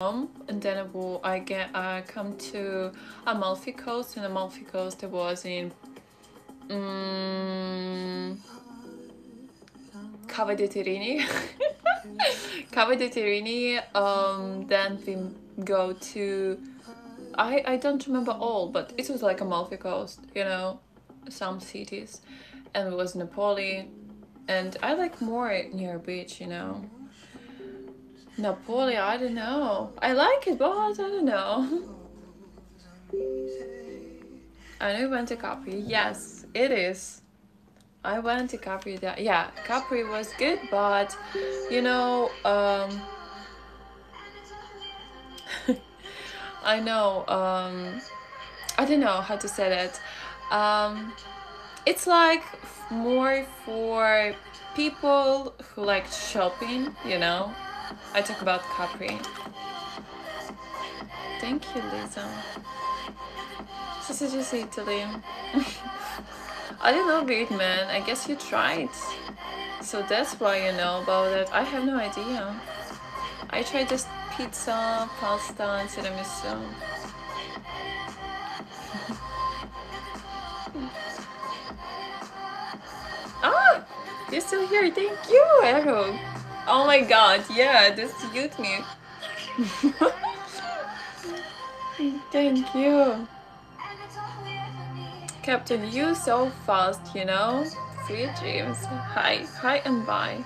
and then I will I get I come to Amalfi Coast and Amalfi Coast I was in um, Cava de' Tirreni. Cava de' Tirreni um, then we go to I, I don't remember all but it was like Amalfi Coast you know some cities. And it was Napoli and I like more near beach you know Napoli, I don't know. I like it, but I don't know. I know you went to Capri. Yes, it is. I went to Capri. That yeah, Capri was good, but you know, um, I know. Um, I don't know how to say that. Um, it's like more for people who like shopping, you know I talk about Capri. Thank you, Lisa. Sausages Italy. I didn't know Beard Man. I guess you tried. So that's why you know about it. I have no idea. I tried just pizza, pasta, and tiramisu. ah! You're still here. Thank you, Arrow. Oh my god, yeah, this suits me. Thank you. Captain, you so fast, you know? Sweet dreams. Hi, hi and bye.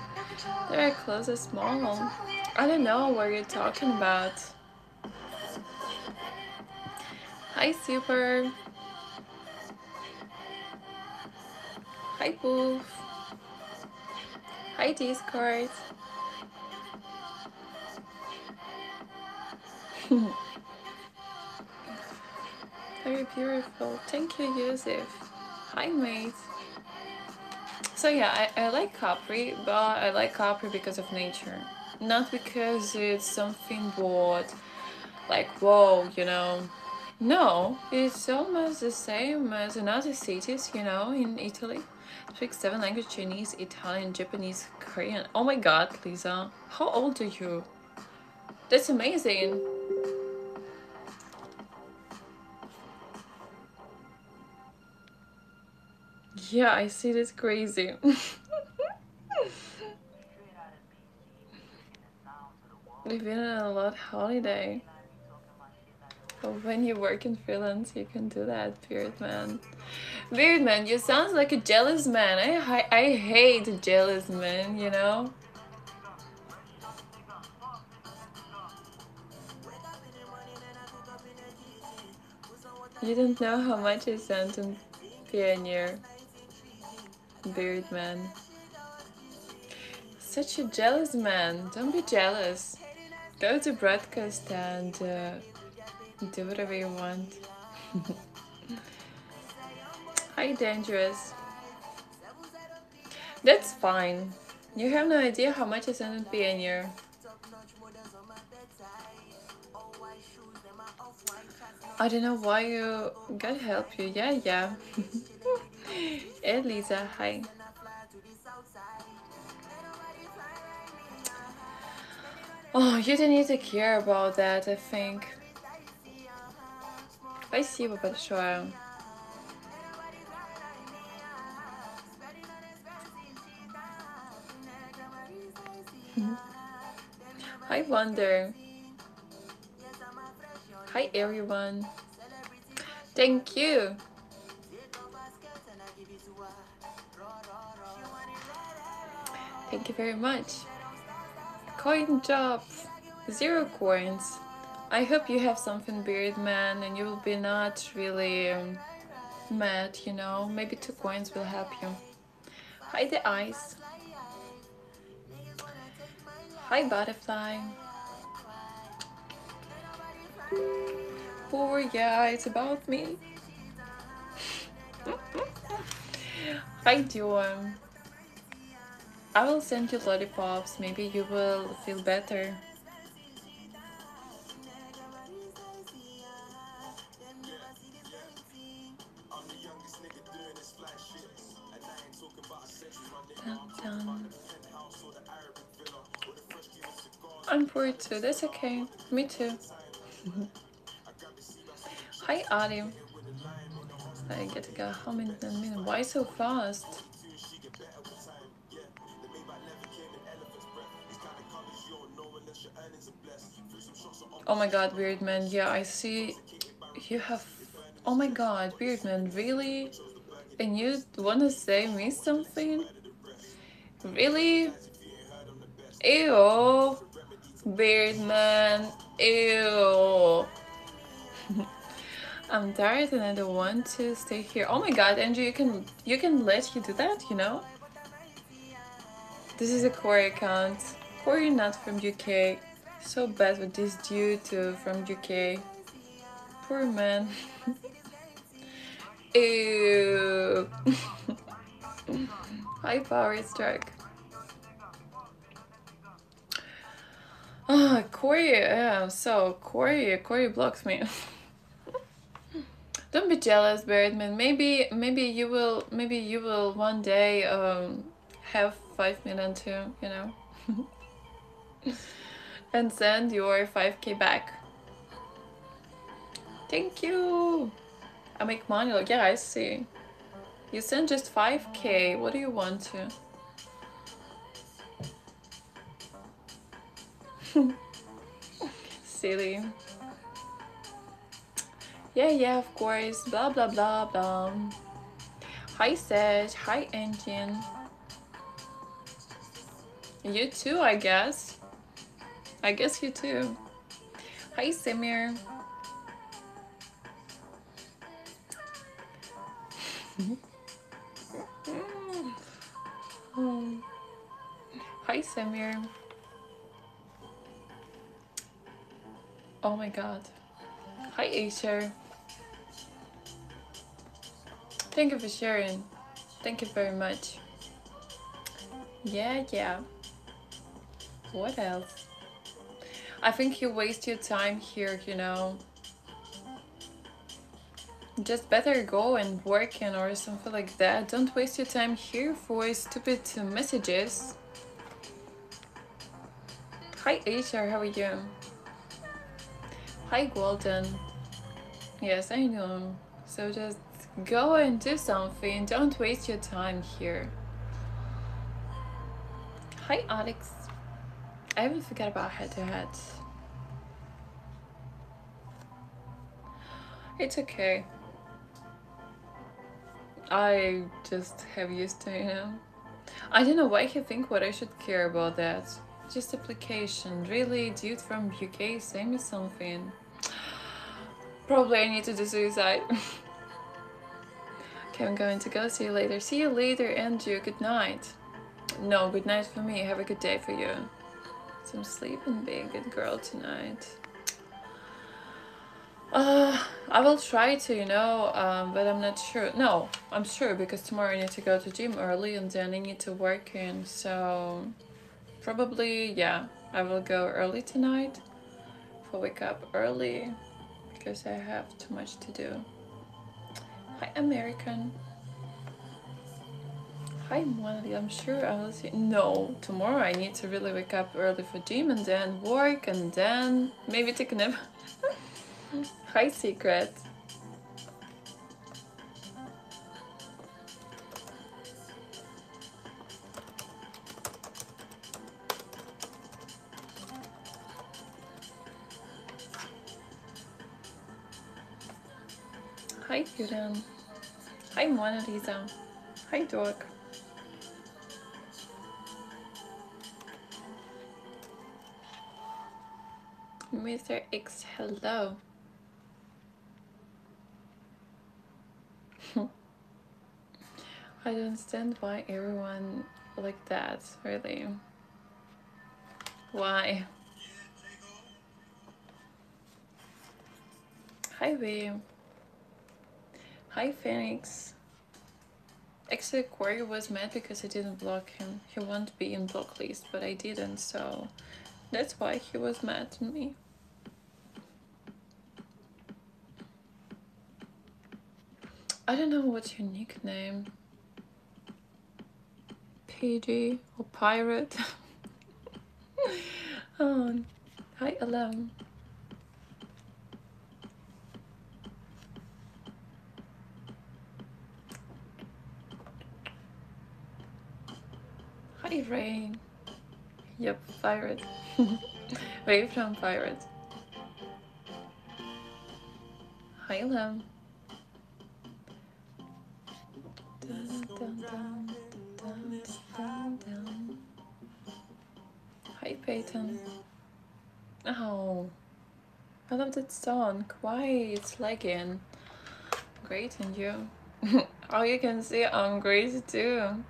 They're close and small. I don't know what you're talking about. Hi, Super. Hi, Boof. Hi, Discord. Very beautiful. Thank you, Yusuf. Hi, mate. So yeah, I, I like Capri, but I like Capri because of nature. Not because it's something what, like, whoa, you know. No, it's almost the same as another cities, you know, in Italy. Speak seven languages, Chinese, Italian, Japanese, Korean. Oh my god, Lisa. How old are you? That's amazing. Yeah, I see this crazy. We've been on a lot holiday. But when you work in freelance, you can do that, Beard Man. Beard Man, you sound like a jealous man. I, I, I hate jealous men, you know? You don't know how much I sent on Pioneer. Beard man. Such a jealous man. Don't be jealous. Go to broadcast and uh, do whatever you want. Hi, dangerous. That's fine. You have no idea how much I sent on Pioneer. I don't know why you God help you. Yeah, yeah. hey Lisa, hi. Oh, you don't need to care about that, I think. Спасибо большое. I wonder. Hi everyone. Thank you. Thank you very much. Coin drop. Zero coins. I hope you have something beard man and you will be not really um, mad, you know. Maybe two coins will help you. Hi the eyes. Hi butterfly. Oh yeah, it's about me. Hi Joan. I will send you lollipops, maybe you will feel better. I'm bored too. That's okay. Me too. Hi, Adi. I get to go home in a minute. Why so fast? Oh my god, Weirdman. Yeah, I see you have. Oh my god, Weirdman, really? And you wanna say me something? Really? Ew. Weirdman. Ew. I'm tired and I don't want to stay here. Oh my god, Andrew, you can you can let you do that, you know? This is a Corey account. Corey not from UK. So bad with this dude too from UK. Poor man. Ew. High power strike. Oh, Corey, yeah, so Corey, Corey blocks me. Don't be jealous, Birdman. Maybe, maybe you will, maybe you will one day um have five million too, you know. And send your 5k back. Thank you! I make money, like, yeah, I see. You send just 5k, what do you want to? Silly. Yeah, yeah, of course, blah blah blah blah. Hi Sage, hi Engine. You too, I guess. I guess you too. Hi, Samir. Hi, Samir. Oh my god. Hi, Acer. Thank you for sharing. Thank you very much. Yeah, yeah. What else? I think you waste your time here, you know. Just better go and work in or something like that. Don't waste your time here for stupid messages. Hi HR, how are you? Hi Golden. Yes, I know. So just go and do something. Don't waste your time here. Hi Alex. I even forget about head to head. It's okay. I just have used to him. I don't know why he think what I should care about that. Just application. Really, dude from UK, send me something. Probably I need to do suicide. okay, I'm going to go. See you later. See you later, Andrew. Good night. No, good night for me. Have a good day for you some sleep and be a good girl tonight. Uh, I will try to, you know, um, but I'm not sure. No, I'm sure because tomorrow I need to go to gym early and then I need to work in. So probably, yeah, I will go early tonight. I wake up early because I have too much to do. Hi, American. Hi Molly, I'm sure I will see. No, tomorrow I need to really wake up early for gym and then work and then maybe take a nap. Hi Secret. Hi Fudan. Hi Mona Lisa. Hi Dog. Mr. X, hello. I don't understand why everyone like that, really. Why? Hi, V. Hi, Phoenix. Actually, Corey was mad because I didn't block him. He won't be in block list, but I didn't, so that's why he was mad at me. I don't know what's your nickname. PG or Pirate. oh, hi alone. Hi, Rain. Yep, pirate. Wave from pirate. Hi, Lam. Hi, Peyton. Oh, I love that song. Why it's lagging? Great, and you? oh, you can see I'm great too.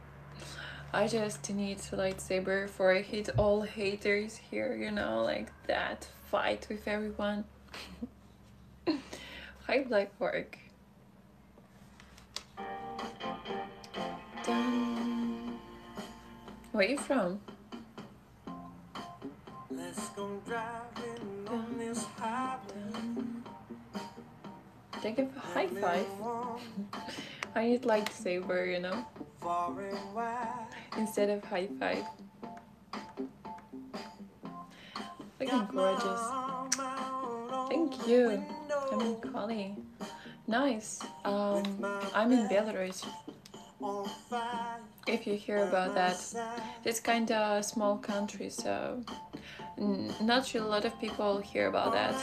I just need lightsaber for I hate all haters here, you know, like that fight with everyone. Hi Blackwork. Dun. Where are you from? Let's go driving on this Think of a high five. I need lightsaber, you know? Instead of high five. Looking gorgeous. Thank you. I'm in Kali. Nice. Um, I'm in Belarus. If you hear about that, it's kind of a small country, so not sure a lot of people hear about that.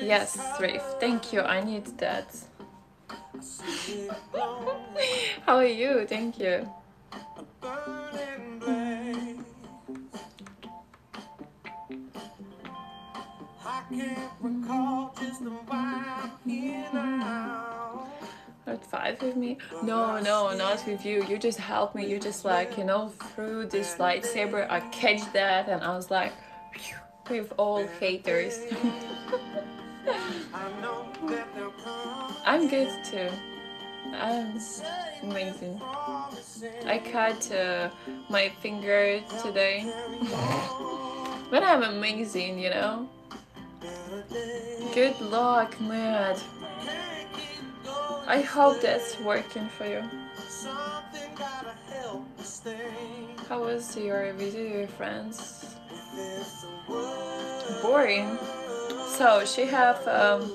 Yes, Rafe, thank you. I need that. How are you? Thank you. Not five with me? No, no, not with you. You just help me. You just like, you know, through this lightsaber, I catch that and I was like, with all haters. I'm good too. I'm amazing. I cut uh, my finger today. but I'm amazing, you know? Good luck, man. I hope that's working for you. How was your visit with your friends? Boring. So she have um,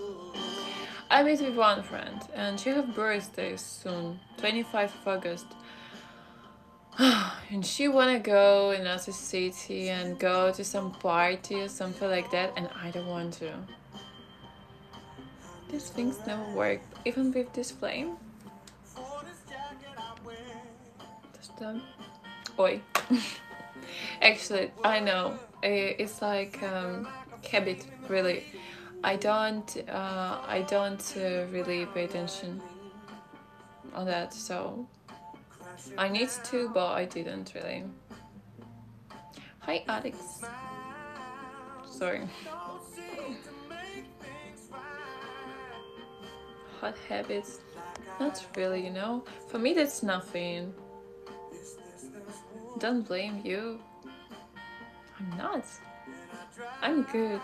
I met with one friend and she have birthday soon, 25 of August. and she wanna go in another city and go to some party or something like that and I don't want to. These things never work, even with this flame. Just um, oi. Actually, I know it's like um, habit, really. I don't uh, I don't uh, really pay attention on that so I need to but I didn't really Hi Alex sorry hot habits not really you know for me that's nothing don't blame you I'm not I'm good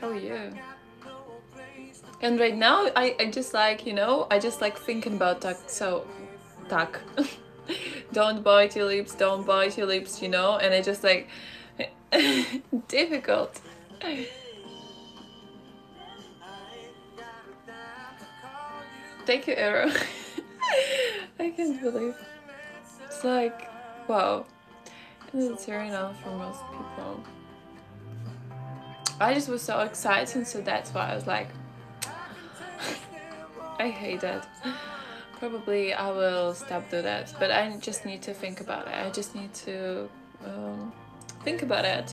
how are you? And right now, I, I just like, you know, I just like thinking about that. So, tak. don't bite your lips, don't bite your lips, you know? And I just like, difficult. Thank you, Arrow. I can't believe. It's like, wow. It's very enough for most people. I just was so excited, so that's why I was like, I hate that. Probably I will stop do that, but I just need to think about it. I just need to um, think about it